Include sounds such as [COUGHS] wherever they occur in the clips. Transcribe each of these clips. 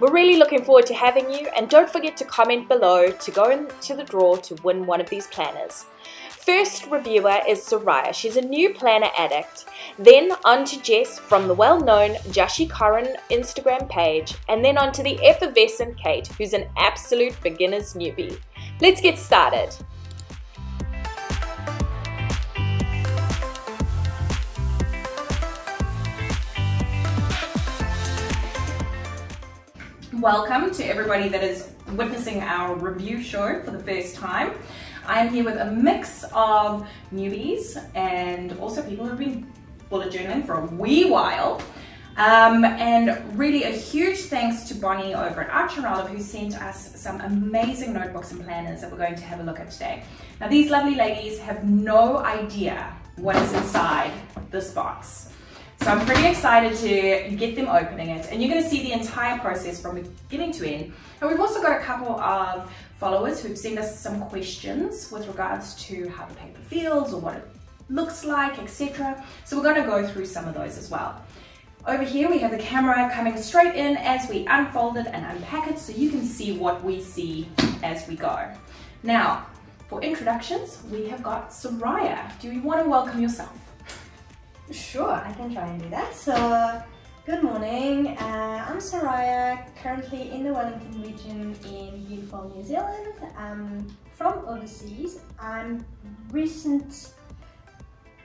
We're really looking forward to having you, and don't forget to comment below to go into the draw to win one of these planners. First reviewer is Soraya. She's a new planner addict. Then on to Jess from the well-known Jashi Curran Instagram page, and then on to the effervescent Kate, who's an absolute beginner's newbie. Let's get started. Welcome to everybody that is witnessing our review show for the first time. I'm here with a mix of newbies and also people who've been bullet journaling for a wee while. Um, and really a huge thanks to Bonnie over at Archer Olive who sent us some amazing notebooks and planners that we're going to have a look at today. Now these lovely ladies have no idea what is inside this box. So I'm pretty excited to get them opening it and you're gonna see the entire process from beginning to end. And we've also got a couple of followers who've sent us some questions with regards to how the paper feels or what it looks like, etc. So we're gonna go through some of those as well. Over here we have the camera coming straight in as we unfold it and unpack it so you can see what we see as we go. Now, for introductions, we have got Soraya. Do you want to welcome yourself? Sure, I can try and do that. So, good morning. Uh, I'm Soraya, currently in the Wellington region in beautiful New Zealand. I'm from overseas. I'm recent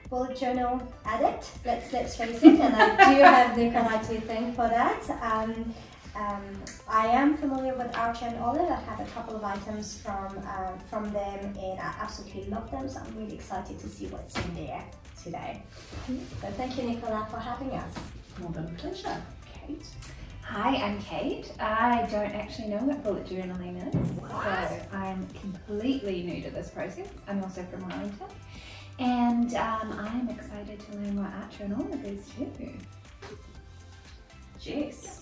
bullet journal addict. Let's let's face it, and I do have Nicola to thank for that. Um, um, I am familiar with Archer and Olive. I have a couple of items from um, from them, and I absolutely love them. So I'm really excited to see what's in there today. So thank you, Nicola, for having us. More than a pleasure. Kate? Hi, I'm Kate. I don't actually know what bullet journaling is, What? so I'm completely new to this process. I'm also from Wellington, and um, I'm excited to learn what Archer and Olive is too. Jess?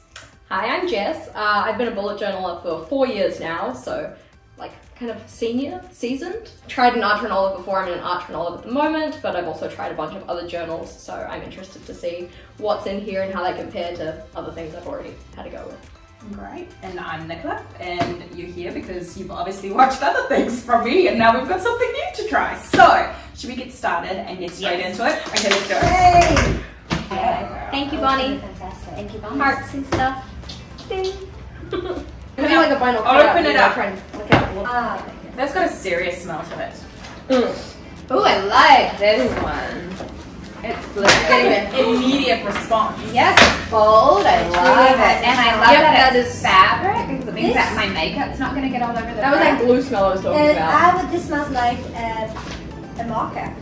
Hi, I'm Jess. Uh, I've been a bullet journaler for four years now, so like kind of senior, seasoned. Tried an Archer and Olive before, I'm in an Archer and Olive at the moment, but I've also tried a bunch of other journals, so I'm interested to see what's in here and how they compare to other things I've already had to go with. Great. And I'm Nicola, and you're here because you've obviously watched other things from me, and now we've got something new to try. So, should we get started and get straight Yes. into it? Okay, let's go. Hey! Yeah. Thank you, Bonnie. Fantastic. Thank you, Bonnie. Hearts and stuff. Ding. kind of like a vinyl I'll cutout, open it know, up. Try and look out a little. Ah, That's got a serious smell to it. Mm. Oh, I like this one. It's blue. Getting an immediate response. Yes, bold. I love it, and I love Yep, that, that it's is- fabric because it means This- that my makeup's not going to get all over the. That was that front. glue smell I was talking and about. I would, this smells like uh, a marker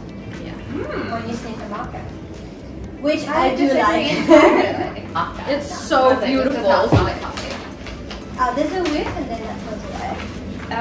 Mm. when you sniff a marker, which I I do like. [LAUGHS] It's so beautiful. This does not smell like coffee. uh, there's a whiff and then that goes away.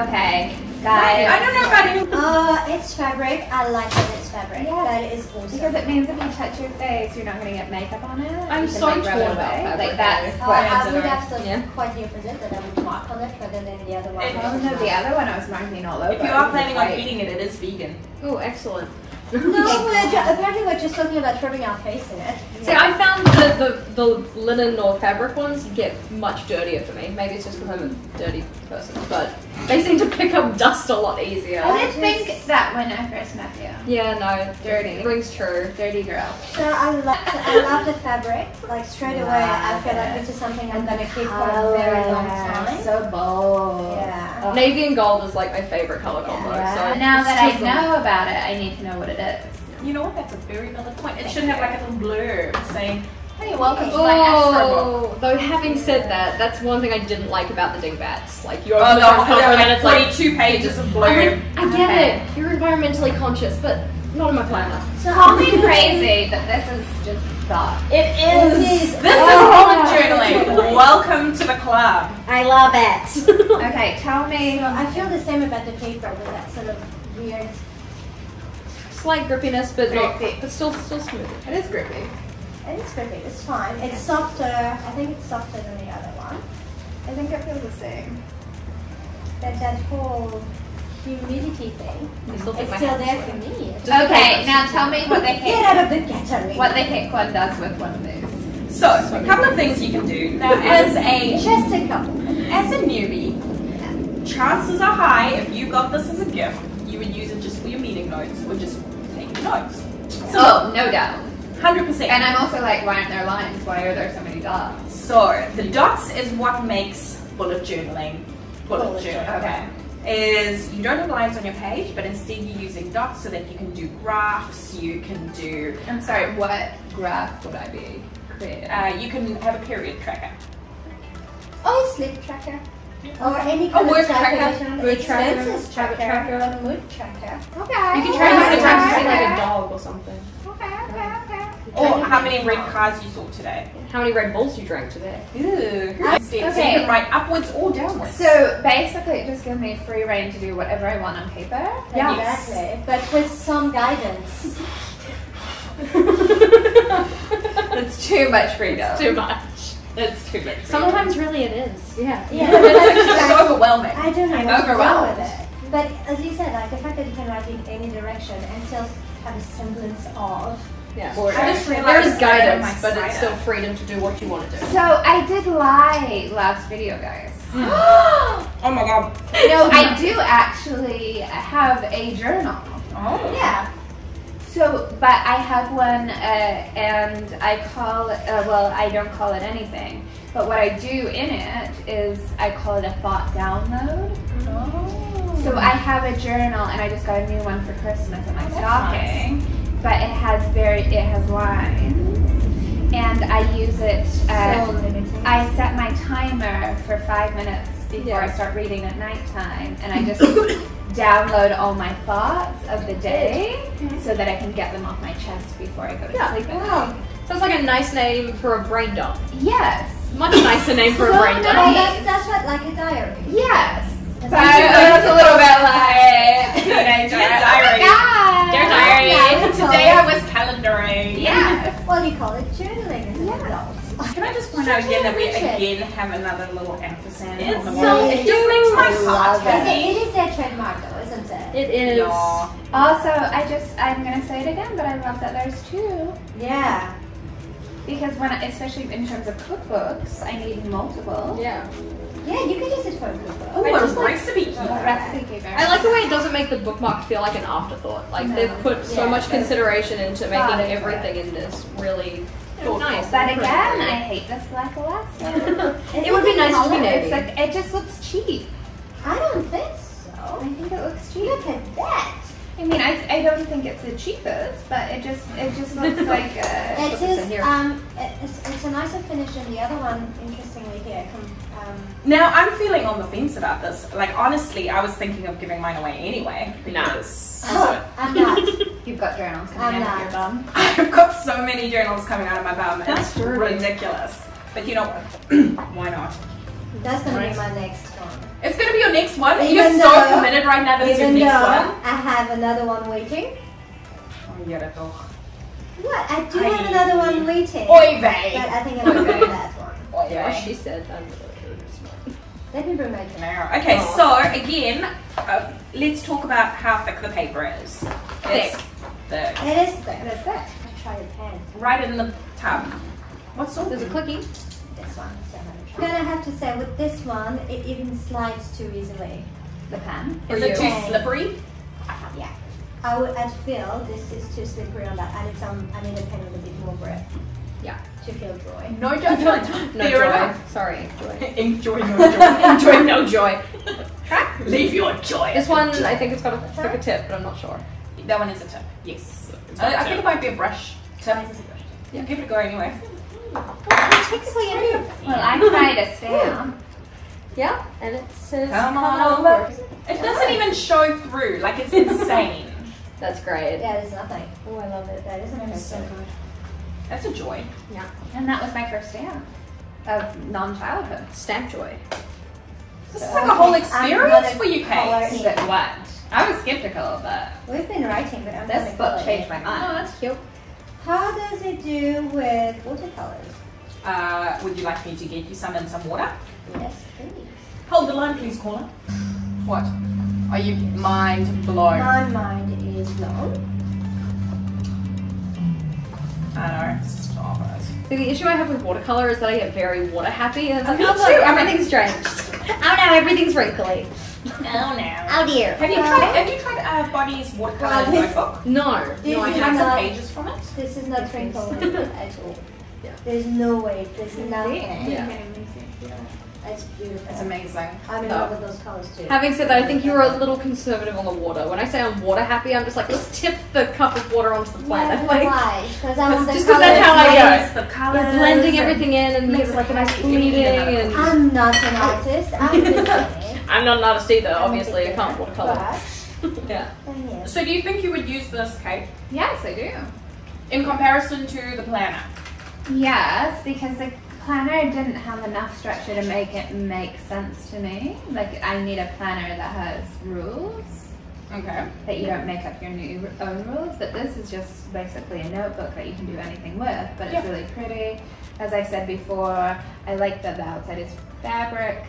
Okay, guys. I don't know about any. Uh, it's fabric. I like that it's fabric. Yes. That is awesome. Because it means if you touch your face, you're not going to get makeup on it. I'm so like, rub it torn about away. fabric, Like that's Uh, what. I would consider. have thought Yeah. quite the opposite, that I would mark on it rather than the other one. It- which Oh is no, the other one I was marking all over. If you are planning on eating it, it is vegan. Oh, excellent. No, [LAUGHS] we're ju- apparently we're just talking about rubbing our face in it. See, I found that the, the linen or fabric ones get much dirtier for me. Maybe it's just because I'm a dirty person, but they seem to pick up dust a lot easier. I did just- think that when I first met you. Yeah, no, Dirty. rings true. Dirty girl. So I love, I love the fabric. Like straight away, I feel like this is something I'm gonna keep for a very long time. So bold. Yeah. Oh. Navy and gold is like my favorite color combo. Yeah. So now that I know about it, I need to know what it is. You know what? That's a very valid point. It should have like a little blurb saying, "Hey, welcome to my Oh, Astro though having said that, that's one thing I didn't like about the dingbats. Like you're Oh, on the no, front cover there are and it's like, forty-two pages of I, mean, I get Okay. it. You're environmentally conscious, but not in my planner. So Call me crazy, but this is just thought. It It is. is. This Oh. is bullet journaling. Welcome to the club. I love it. [LAUGHS] Okay, tell me. So I feel the same about the paper with that sort of weird. Slight grippiness, but not, but still, still smooth. It is grippy. It's perfect. It's fine. It's softer. I think it's softer than the other one. I think it feels the same. That that whole humidity thing. I still It's still there are for me. Just Okay, now tell me what the Get out of the ghetto. what the heck one does with one of these. So, a couple of things you can do. Now, as a Just a couple. as a newbie, chances are high if you got this as a gift, you would use it just for your meeting notes or just for taking notes. So, Oh, no doubt. Hundred percent. And I'm also like, why aren't there lines? Why are there so many dots? So the dots is what makes bullet journaling bullet, Bullet journal. journal. Okay. Is you don't have lines on your page, but instead you're using dots so that you can do graphs. You can do. I'm sorry, what graph would I be? Uh, you can have a period tracker. Oh, sleep tracker. Or any A kind word of tracker. tracker. that Word tracker. Expenses tracker. tracker. A mood tracker. okay. You can try to okay, sometimes okay, say like a dog or something. Okay, okay, okay. Or how many red cars you saw today. How many Red Bulls you drank today? Ew. Instead, so you Okay. can write upwards or downwards. So basically, it just gives me free reign to do whatever I want on paper. Yeah, exactly. But with some guidance. [LAUGHS] That's too much freedom. Too much. It's too much. freedom. Sometimes really it is. Yeah. Yeah, [LAUGHS] it's overwhelming. I don't know I'm what to do overwhelmed. with it. But as you said, like the fact that you can write in any direction and still have a semblance of. Yeah. Order. I just realized is that guidance, my but it's still freedom to do what you want to do. So I did lie last video, guys. [GASPS] oh my god. no, I do actually have a journal. Oh. Yeah. So, but I have one, uh, and I call it. Uh, well, I don't call it anything. But what I do in it is I call it a thought download. Oh. So I have a journal, and I just got a new one for Christmas in my Oh, that's stocking. But it has very, it has lines, and I use it. Uh, so. I set my timer for five minutes before Yeah. I start reading at nighttime, and I [COUGHS] just download all my thoughts of the day so that I can get them off my chest before I go to Yeah. sleep. at Wow. Sounds like a nice name for a brain dump. Yes. Much nicer name for a brain [LAUGHS] dump. Nice. that's, that's what, like a diary. Yes. That's So like- it's a little bit like [LAUGHS] Teenager [LAUGHS] Oh diary. God. Yeah, Today I was calendaring. Yes. Well, you call it journaling as an Yeah. adult. Can I just point out again that we again have another little ampersand It's on the so? It just makes my cute. heart Is it, happy. it is their trademark though, isn't it? It is. Yeah. Also, I just I'm gonna say it again, but I love that there's two Yeah. because when I, especially in terms of cookbooks, I need multiple. Yeah. Yeah, you could use it for a cookbook. Oh, I a just like- recipe keeper. I like the way it doesn't make the bookmark feel like an afterthought. Like No. they've put so Yeah. much consideration into making everything in this really thoughtful. Nice. But again, I hate this black elastic. [LAUGHS] It would be nice to be It's navy. like it just looks cheap. I don't think so. I think it looks cheap. Look at that. I mean, I, I don't think it's the cheapest, but it just it just looks [LAUGHS] like a. It put this in is. here. Um, it's, it's a nicer finish than the other one. Interestingly, here. Um, Now I'm feeling on the fence about this. Like honestly, I was thinking of giving mine away anyway Nah. because [LAUGHS] oh, I'm not. [LAUGHS] You've got journals I'm coming out of your bum. I've got so many journals coming out of my bum. That's it's true. ridiculous. But you know what? [CLEARS THROAT] Why not? That's gonna Right. be my next one. It's gonna be your next one. Even You're so though- committed right now that it's your Even though next one. I have another one waiting. Oh, yeah, that's all. What? I do I- have another one waiting. Oy But. I think I'm gonna go that one. [LAUGHS] Oy Yeah, she said. Um, Let me bring my Now, Okay, Oh. so again, uh, let's talk about how thick the paper is. It's thick. It is thick. What is that? I try the pen. Right in the tub. What's all there's a clicky. This one. So I'm gonna try. I'm gonna have to say with this one, it even slides too easily. The pen. Is it you. too slippery? Yeah. I would. I'd feel this is too slippery on that. I need some. Um, I need a pen with a bit more grip. Yeah. To feel dry. No judgment. No joy. enough. [LAUGHS] Sorry, joy. Enjoy no joy. Enjoy no joy. Leave your joy. This one, I think it's got a thicker tip, but I'm not sure. That one is a tip. Yes. It's got I, a I tip. think it might be a brush tip. This is a brush. Yeah, give it a go anyway. Technically, it is. Well, I tried a stamp. [LAUGHS] Yeah, and it says Come on over. It doesn't even show through. Like it's [LAUGHS] insane. That's great. Yeah, there's nothing. Oh, I love it. That is amazing. good. That's a joy. Yeah. And that was my first stamp of non-childhood. Stamp joy. This is like a whole experience for you, color Kate. But what? I was skeptical of that. We've been writing, but I'm This book changed my mind. Oh, that's cute. How does it do with watercolors? Uh, would you like me to get you some and some water? Yes, please. Hold the line, please, caller. What? Are you mind blown? My mind is blown. I know. Stop it. The, the issue I have with watercolor is that I get very water happy, and it's like, Me oh, too. look, everything's drenched. Oh no, everything's wrinkly. Oh no. Oh dear. Have you tried? Have you tried uh, Body's watercolor Well, notebook? No, This no, I is Can I haven't. some pages from it? This is not wrinkled [LAUGHS] at all. Yeah. There's no way. There's nothing. Yeah. It's beautiful. It's amazing. I'm in love with those colors too. Having said that, I think you're a little conservative on the water. When I say I'm water happy, I'm just like, let's tip the cup of water onto the planet. Yeah, like, why? Because I want the just 'cause that's how I go. nice. The colors. you're blending everything in and Makes makes it like a nice happy. You need bleeding. And I'm not an artist. I'm [LAUGHS] just I'm not an artist either. I'm Obviously, I can't beginner, watercolor. Yeah. So do you think you would use this, Kate, Yes, I do. in comparison to the planner? Yes, because the planner didn't have enough structure to make it make sense to me. Like I need a planner that has rules Okay. that you don't make up your new own rules. But this is just basically a notebook that you can do anything with. But it's Yeah. really pretty. As I said before, I like that the outside is fabric.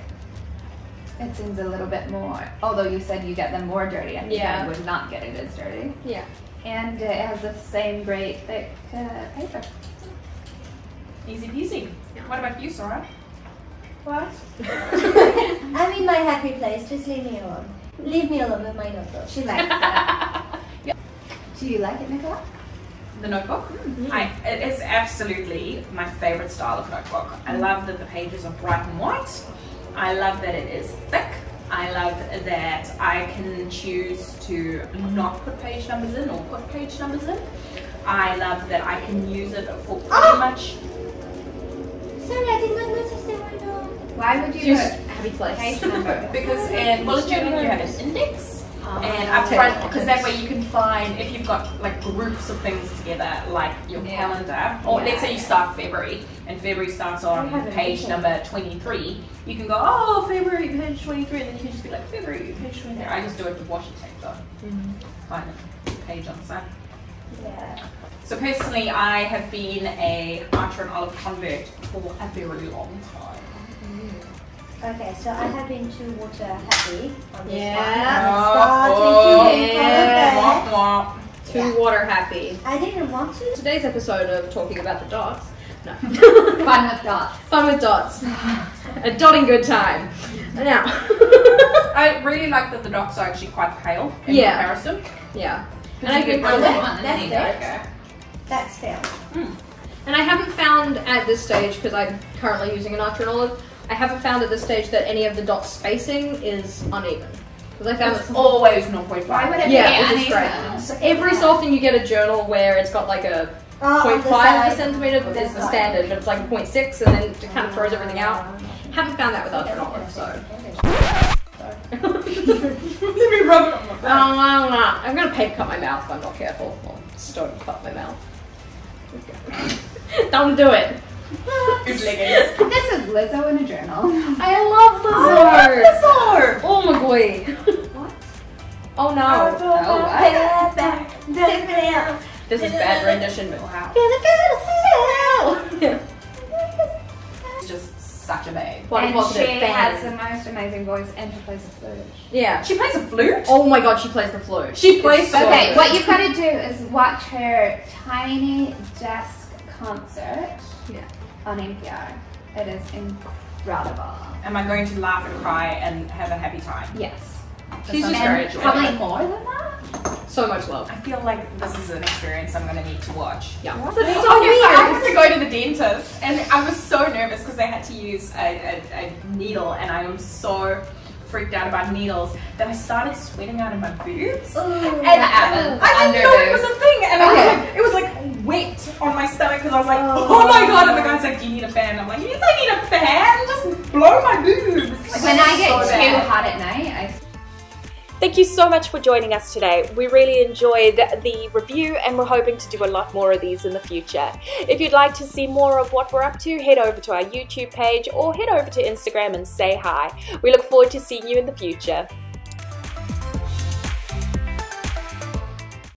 It seems a little bit more. Although you said you get them more dirty, I think Yeah. I would not get it as dirty. Yeah. And it has the same great thick uh, paper. Easy peasy. What about you, Sora? What? [LAUGHS] I'm in my happy place. Just leave me alone. Leave me alone with my notebook. She likes it. [LAUGHS] Do you like it, Nicola? The notebook? I, it is absolutely my favorite style of notebook. I love that the pages are bright and white. I love that it is thick. I love that I can choose to not put page numbers in or put page numbers in. I love that I can use it for pretty Ah! much. Sorry, I did not notice the window. Why would you Just put happy place. page number? [LAUGHS] Because in bullet journaling you have an index and up front because that way you can find if you've got like groups of things together like your Yeah. calendar or Yeah. let's say you start February and February starts on page number 23 you can go oh February page 23 and then you can just be like February page 23 I just do it with washi tape though find the page on the side Yeah. so personally I have been a Archer and Olive convert for a very long time Okay, so I have been too water happy on this Yeah. one. and it's Oh, starting to yeah. come. Womp womp. Too Yeah. water happy. I didn't want to. Today's episode of talking about the dots. No. [LAUGHS] Fun with dots. Fun with dots. A dotting good time. Now. [LAUGHS] I really like that the dots are actually quite pale in Yeah. comparison. yeah. And I I can- one. That's isn't fair. That's fair. Hmm. And I haven't found at this stage, because I'm currently using an Archer and Olive, I haven't found at this stage that any of the dot spacing is uneven. Because I found It's always 0.5. Why would it Yeah, be which great. uneven? So every so often you get a journal where it's got like a Oh, 0.5 of a centimeter is the side. standard, but it's like a 0.6 and then it kind of throws everything out. Haven't found that with Archer and Olive, so. Let me rub it on my back. Um, I'm gonna paper cut my mouth if I'm not careful. Or stone cut my mouth. [LAUGHS] Don't do it. Good leggings. This is Lizzo in a journal. I love Lizzo. I love Lizzo. Oh my boy. What? Oh no. Oh, what? This is bad rendition, but wow. It's just such a babe. What and she fan. has the most amazing voice and she plays a flute. Yeah. She plays a flute. Oh my god, she plays the flute. She plays so okay, good. what you've got to do is watch her tiny desk concert Yeah. On NPR. It is incredible. Am I going to laugh and cry and have a happy time? Yes. She's just And very And enjoyable. probably more than that. So much love. I feel like this is an experience I'm going to need to watch. Yeah. So okay, so I had to go to the dentist, and I was so nervous because they had to use a, a, a needle, and I am so freaked out about needles that I started sweating out of my boobs. And And happens. I didn't know it was a thing, and I was like, it was like wet on my stomach because I was like, Oh. oh. my god! And the guy's like, do you need a fan? I'm like, yes, I need a fan. Just blow my boobs. Like, When I get so too bad. hot at night, I Thank you so much for joining us today. We really enjoyed the review and we're hoping to do a lot more of these in the future. If you'd like to see more of what we're up to, head over to our YouTube page or head over to Instagram and say hi. We look forward to seeing you in the future.